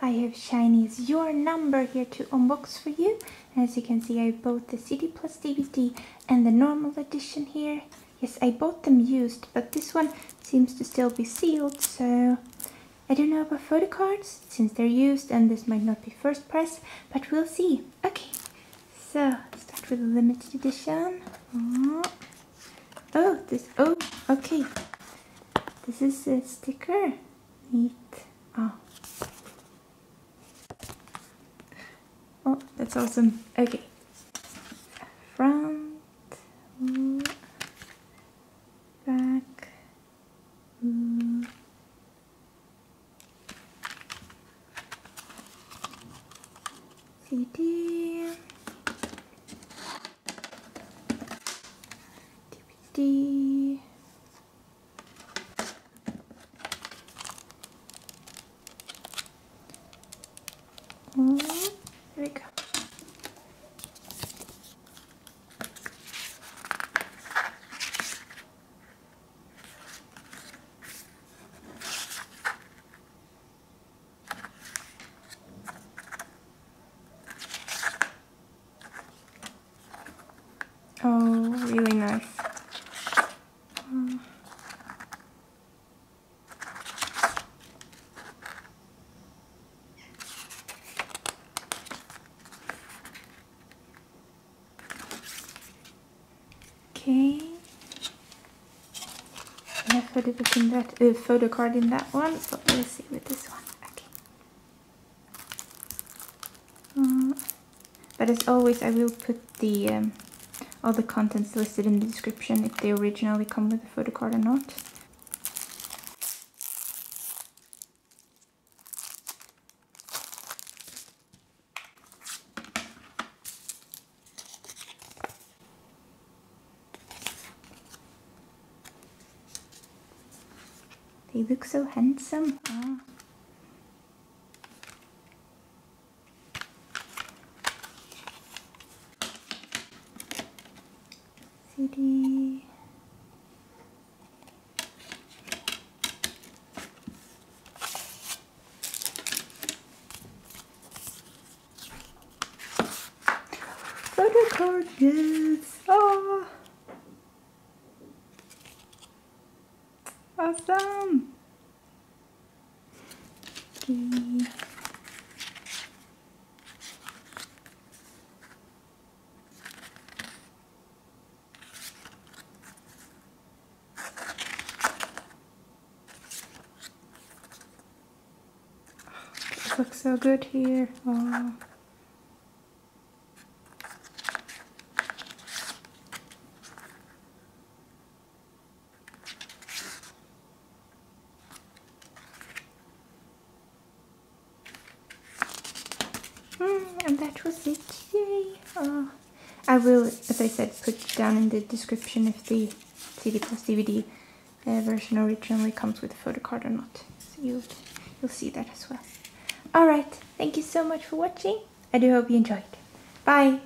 I have SHINee's Your Number here to unbox for you. As you can see, I bought the CD Plus DVD and the normal edition here. Yes, I bought them used, but this one seems to still be sealed, so I don't know about photo cards since they're used and this might not be first press, but we'll see. Okay, so start with the limited edition. Oh, this, oh, okay. This is a sticker. Neat. Oh. Oh, that's awesome. Okay. Front, back, CD, DVD. Oh, Oh, really nice. Okay. I have photo book in that uh, photo card in that one, but we'll see with this one. Okay. Um, but as always, I will put the um, all the contents listed in the description if they originally come with a photo card or not. They look so handsome. Ah. CD. Photo card, yes. Oh. Awesome. Okay. Looks so good here. Oh. And that was it. Yay! Oh. I will, as I said, put down in the description if the CD plus DVD uh, version originally comes with a photo card or not. So you'll, you'll see that as well. Alright, thank you so much for watching. I do hope you enjoyed. Bye!